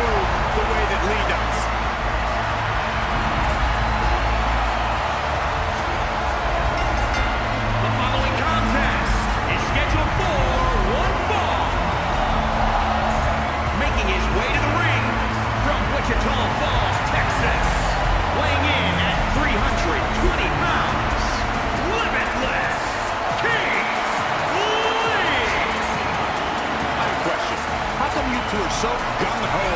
move the way that Lee does. The following contest is scheduled for one fall. Making his way to the ring from Wichita Falls, Texas. Weighing in at 320 pounds. Limitless King have a question. How come you two are so gung-ho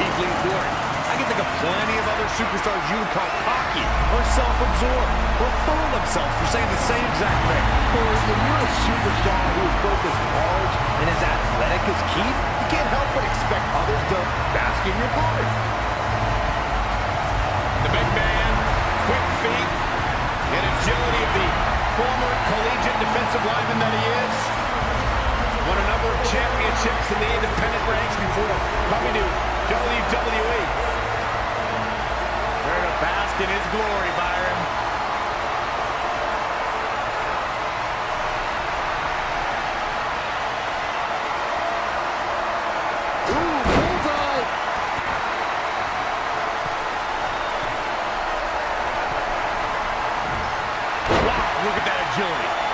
Deeply important. I can think of plenty of other superstars you would call cocky or self-absorbed or full of themselves for saying the same exact thing. But when you're a superstar who is both as large and as athletic as Keith, you can't help but expect others to bask in your glory. The big man, quick feet, and agility of the former collegiate defensive lineman that he is. Won a number of championships in the independent ranks before coming to WWE. There to bask in his glory, Byron. Ooh, bullseye! Wow, look at that agility.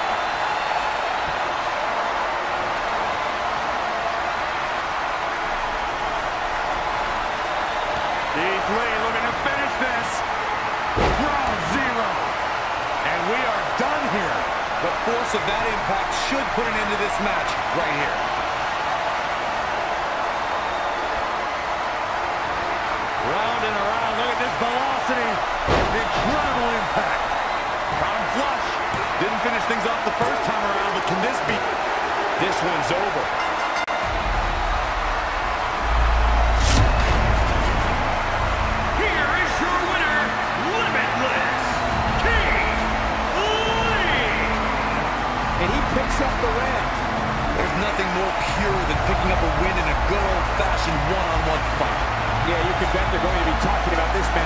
Keith Lee looking to finish this. Ground zero. And we are done here. The force of that impact should put an end to this match right here. Round and around. Look at this velocity. Incredible impact. Caught him flush. Didn't finish things off the first time around, but can this be? This one's over. Than picking up a win in a good old-fashioned one-on-one fight. Yeah, you can bet they're going to be talking about this match